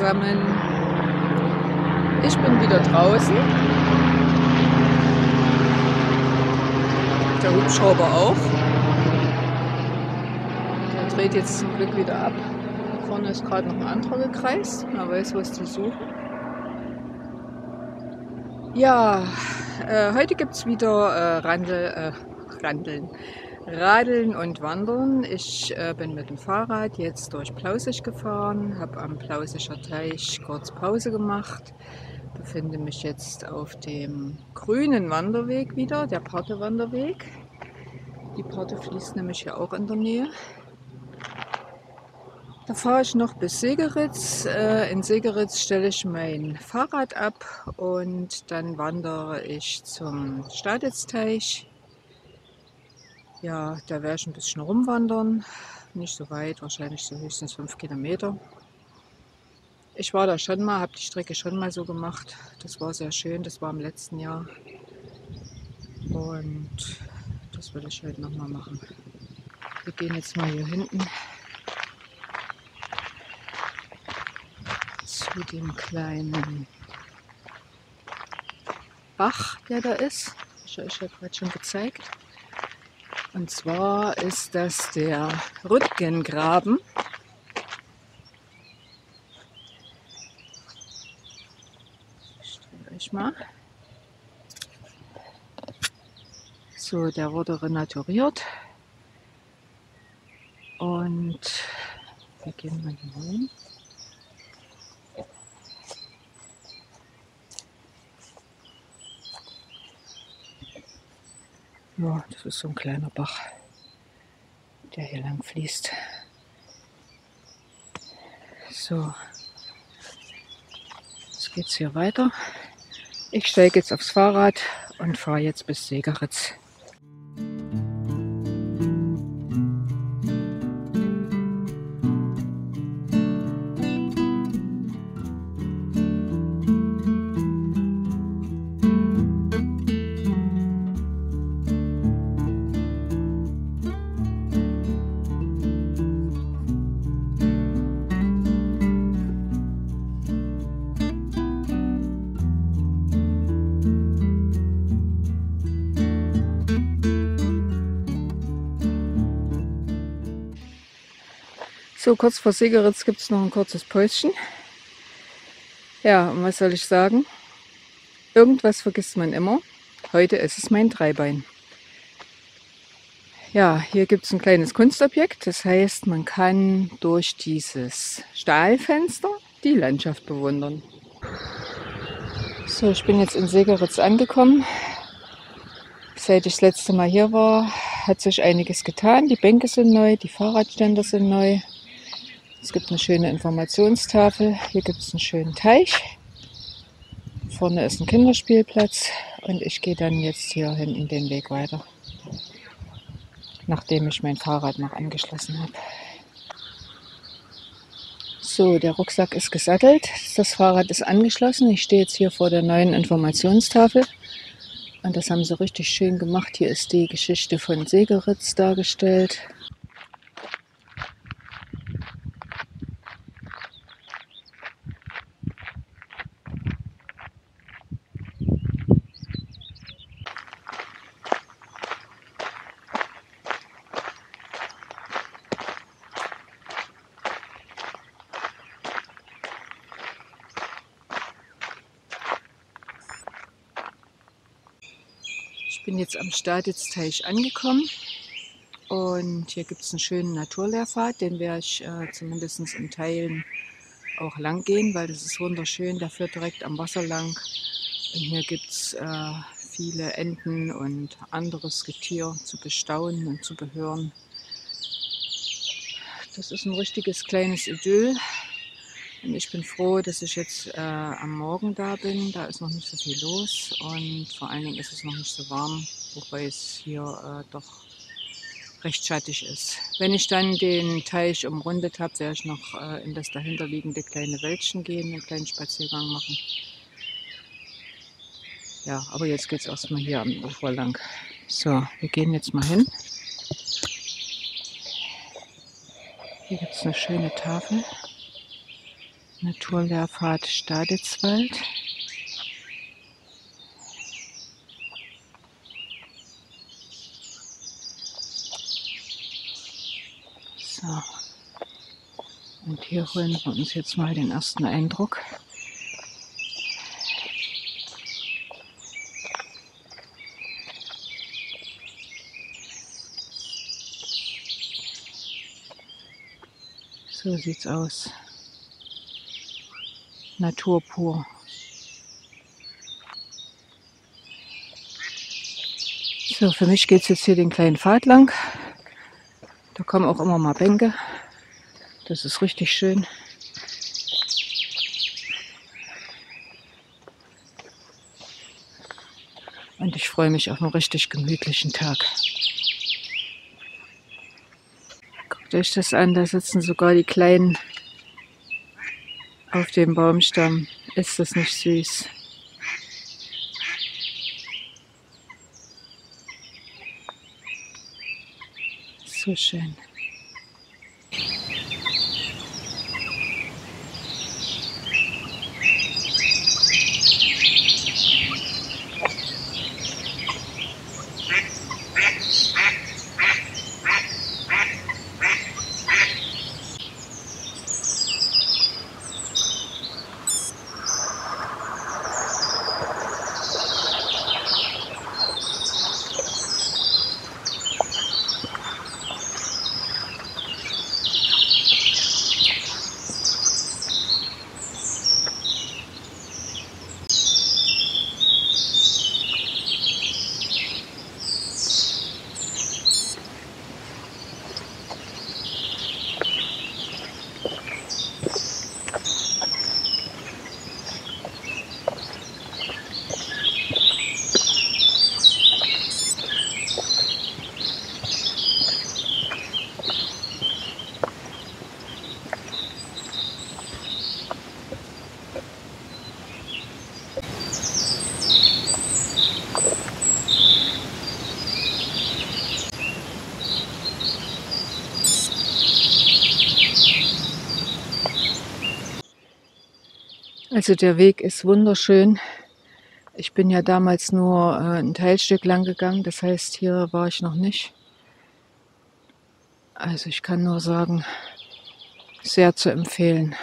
Zusammen. Ich bin wieder draußen. Der Hubschrauber auch. Der dreht jetzt zum Glück wieder ab. Vorne ist gerade noch ein anderer gekreist. Man weiß, was zu suchen. Ja, äh, heute gibt es wieder äh, Randel, äh, Randeln. Radeln und Wandern. Ich äh, bin mit dem Fahrrad jetzt durch Plausig gefahren, habe am Plausiger Teich kurz Pause gemacht, befinde mich jetzt auf dem grünen Wanderweg wieder, der Parte-Wanderweg. Die Parte fließt nämlich hier auch in der Nähe. Da fahre ich noch bis Segeritz. Äh, in Segeritz stelle ich mein Fahrrad ab und dann wandere ich zum Staditzteich ja, da werde ich ein bisschen rumwandern. Nicht so weit, wahrscheinlich so höchstens fünf Kilometer. Ich war da schon mal, habe die Strecke schon mal so gemacht. Das war sehr schön, das war im letzten Jahr. Und das will ich heute nochmal machen. Wir gehen jetzt mal hier hinten zu dem kleinen Bach, der da ist. Ich habe euch ja gerade schon gezeigt. Und zwar ist das der Rüttgengraben. Ich drehe euch mal. So, der wurde renaturiert. Und wir gehen mal hier hin. Ja, das ist so ein kleiner Bach, der hier lang fließt. So, jetzt geht es hier weiter. Ich steige jetzt aufs Fahrrad und fahre jetzt bis Segeritz. So, kurz vor Segeritz gibt es noch ein kurzes Päuschen. Ja, und was soll ich sagen? Irgendwas vergisst man immer. Heute ist es mein Dreibein. Ja, hier gibt es ein kleines Kunstobjekt. Das heißt, man kann durch dieses Stahlfenster die Landschaft bewundern. So, ich bin jetzt in Segeritz angekommen. Seit ich das letzte Mal hier war, hat sich einiges getan. Die Bänke sind neu, die Fahrradständer sind neu. Es gibt eine schöne Informationstafel. Hier gibt es einen schönen Teich. Vorne ist ein Kinderspielplatz und ich gehe dann jetzt hier hinten den Weg weiter, nachdem ich mein Fahrrad noch angeschlossen habe. So, der Rucksack ist gesattelt, das Fahrrad ist angeschlossen. Ich stehe jetzt hier vor der neuen Informationstafel und das haben sie richtig schön gemacht. Hier ist die Geschichte von Segeritz dargestellt. Bin jetzt am Staditzteich angekommen und hier gibt es einen schönen Naturlehrpfad, den werde ich äh, zumindest in Teilen auch lang gehen, weil das ist wunderschön, der führt direkt am Wasser lang. Und hier gibt es äh, viele Enten und anderes Getier zu bestaunen und zu behören. Das ist ein richtiges kleines Idyll. Und ich bin froh, dass ich jetzt äh, am Morgen da bin. Da ist noch nicht so viel los und vor allen Dingen ist es noch nicht so warm, wobei es hier äh, doch recht schattig ist. Wenn ich dann den Teich umrundet habe, werde ich noch äh, in das dahinterliegende kleine Wäldchen gehen, einen kleinen Spaziergang machen. Ja, aber jetzt geht es erstmal hier am Ufer lang. So, wir gehen jetzt mal hin. Hier gibt es eine schöne Tafel. Naturlehrpfad Staditzwald. So. Und hier holen wir uns jetzt mal den ersten Eindruck. So sieht's aus. Natur pur. So, für mich geht es jetzt hier den kleinen Pfad lang. Da kommen auch immer mal Bänke. Das ist richtig schön. Und ich freue mich auf einen richtig gemütlichen Tag. Guckt euch das an, da sitzen sogar die Kleinen auf dem Baumstamm. Ist das nicht süß? So schön. Also der Weg ist wunderschön. Ich bin ja damals nur äh, ein Teilstück lang gegangen, das heißt, hier war ich noch nicht. Also ich kann nur sagen, sehr zu empfehlen.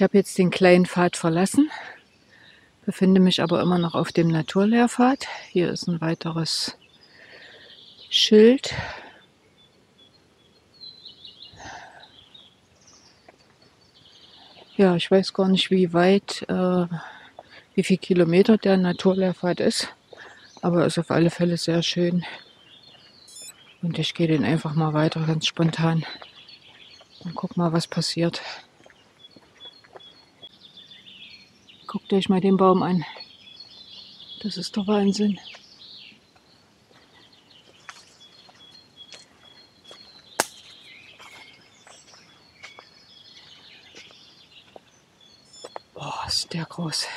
Ich habe jetzt den kleinen Pfad verlassen, befinde mich aber immer noch auf dem Naturlehrpfad. Hier ist ein weiteres Schild. Ja, ich weiß gar nicht, wie weit, äh, wie viel Kilometer der Naturlehrpfad ist, aber ist auf alle Fälle sehr schön. Und ich gehe den einfach mal weiter, ganz spontan. Und guck mal, was passiert. Guckt euch mal den Baum an. Das ist doch Wahnsinn. Boah, ist der groß.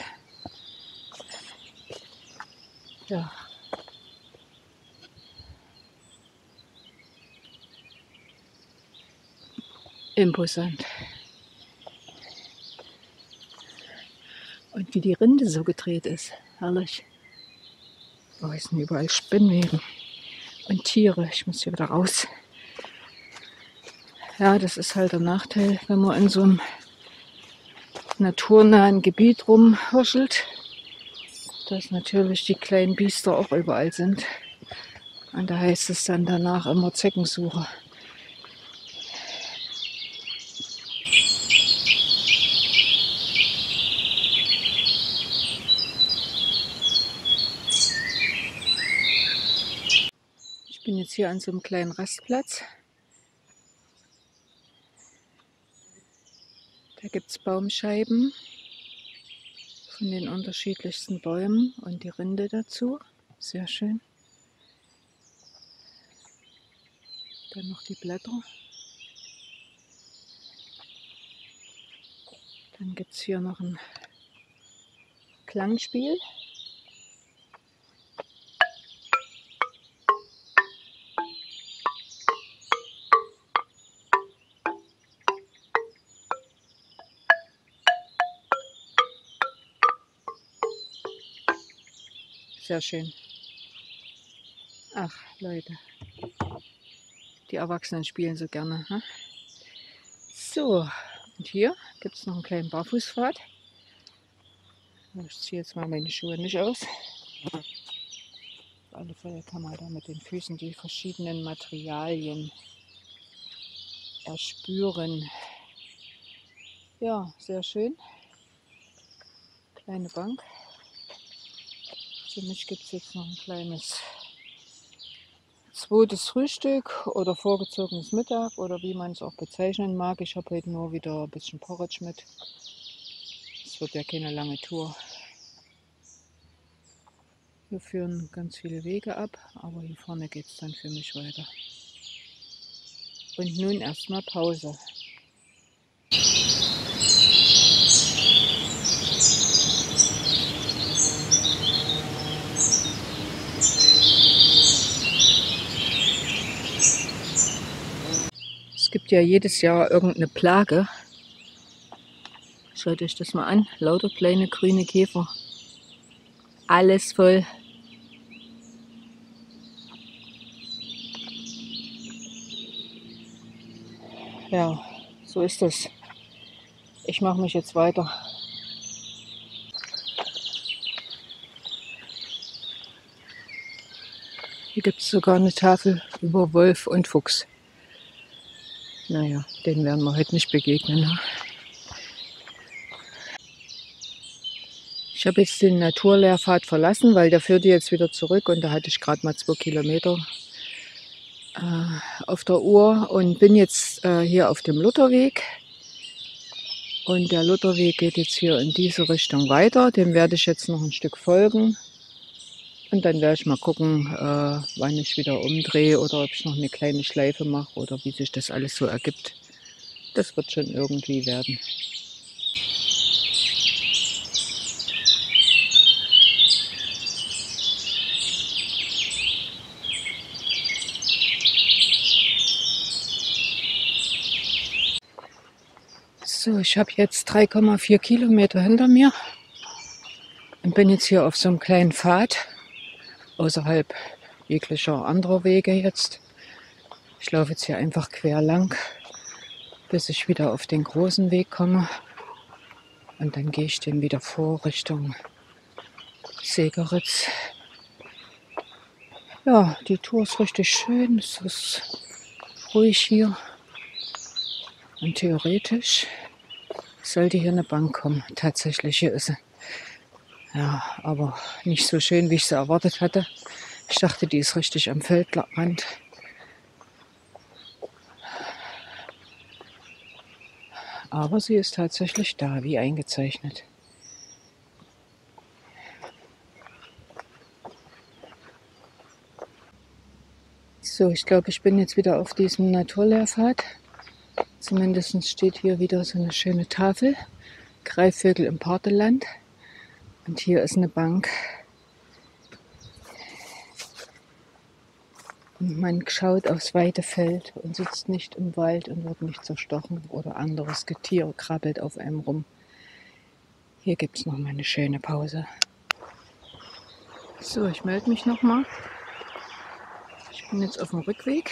Ja. Imposant. Wie die Rinde so gedreht ist. Herrlich. Oh, es sind überall Spinnweben und Tiere. Ich muss hier wieder raus. Ja, das ist halt der Nachteil, wenn man in so einem naturnahen Gebiet rumhirschelt, dass natürlich die kleinen Biester auch überall sind. Und da heißt es dann danach immer Zeckensuche. Ich bin jetzt hier an so einem kleinen Rastplatz. Da gibt es Baumscheiben von den unterschiedlichsten Bäumen und die Rinde dazu. Sehr schön. Dann noch die Blätter. Dann gibt es hier noch ein Klangspiel. Sehr schön. Ach, Leute. Die Erwachsenen spielen so gerne. Hm? So, und hier gibt es noch einen kleinen Barfußpfad. Ich ziehe jetzt mal meine Schuhe nicht aus. Auf alle Fälle kann man da mit den Füßen die verschiedenen Materialien erspüren. Ja, sehr schön. Kleine Bank. Für mich gibt es jetzt noch ein kleines zweites Frühstück oder vorgezogenes Mittag oder wie man es auch bezeichnen mag. Ich habe heute nur wieder ein bisschen Porridge mit. Es wird ja keine lange Tour. Hier führen ganz viele Wege ab, aber hier vorne geht es dann für mich weiter. Und nun erstmal Pause. Gibt ja jedes Jahr irgendeine Plage. Schaut euch das mal an. Lauter kleine grüne Käfer. Alles voll. Ja, so ist das. Ich mache mich jetzt weiter. Hier gibt es sogar eine Tafel über Wolf und Fuchs. Naja, den werden wir heute nicht begegnen. Ne? Ich habe jetzt den Naturlehrpfad verlassen, weil der führte jetzt wieder zurück und da hatte ich gerade mal zwei Kilometer äh, auf der Uhr und bin jetzt äh, hier auf dem Lutherweg. Und der Lutherweg geht jetzt hier in diese Richtung weiter. Dem werde ich jetzt noch ein Stück folgen. Und dann werde ich mal gucken, äh, wann ich wieder umdrehe oder ob ich noch eine kleine Schleife mache oder wie sich das alles so ergibt. Das wird schon irgendwie werden. So, ich habe jetzt 3,4 Kilometer hinter mir und bin jetzt hier auf so einem kleinen Pfad außerhalb jeglicher anderer Wege jetzt. Ich laufe jetzt hier einfach quer lang, bis ich wieder auf den großen Weg komme. Und dann gehe ich den wieder vor Richtung Segeritz. Ja, die Tour ist richtig schön. Es ist ruhig hier. Und theoretisch sollte hier eine Bank kommen. Tatsächlich hier ist sie. Ja, aber nicht so schön, wie ich sie erwartet hatte. Ich dachte, die ist richtig am Feldrand. Aber sie ist tatsächlich da, wie eingezeichnet. So, ich glaube, ich bin jetzt wieder auf diesem Naturlehrpfad. Zumindest steht hier wieder so eine schöne Tafel. Greifvögel im Parteland. Und hier ist eine Bank. Und man schaut aufs weite Feld und sitzt nicht im Wald und wird nicht zerstochen oder anderes Getier krabbelt auf einem rum. Hier gibt es noch mal eine schöne Pause. So, ich melde mich noch mal. Ich bin jetzt auf dem Rückweg.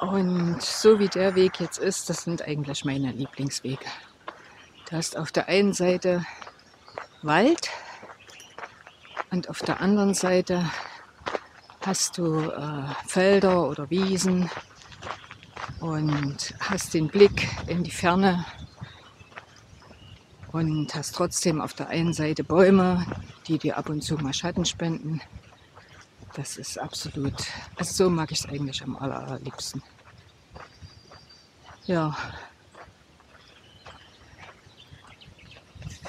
Und so wie der Weg jetzt ist, das sind eigentlich meine Lieblingswege. Du hast auf der einen Seite Wald und auf der anderen Seite hast du äh, Felder oder Wiesen und hast den Blick in die Ferne und hast trotzdem auf der einen Seite Bäume, die dir ab und zu mal Schatten spenden. Das ist absolut, also so mag ich es eigentlich am allerliebsten. Ja,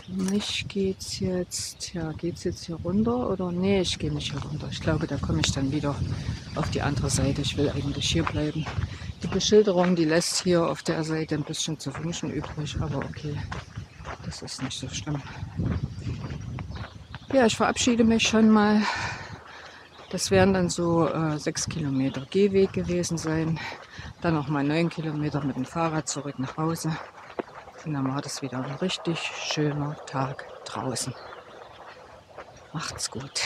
mich geht's jetzt, ja, geht's jetzt hier runter oder nee, ich gehe nicht hier runter. Ich glaube, da komme ich dann wieder auf die andere Seite. Ich will eigentlich hier bleiben. Die Beschilderung, die lässt hier auf der Seite ein bisschen zu wünschen übrig, aber okay, das ist nicht so schlimm. Ja, ich verabschiede mich schon mal. Das werden dann so äh, sechs Kilometer Gehweg gewesen sein. Dann noch mal neun Kilometer mit dem Fahrrad zurück nach Hause. Und dann war das wieder ein richtig schöner Tag draußen. Macht's gut.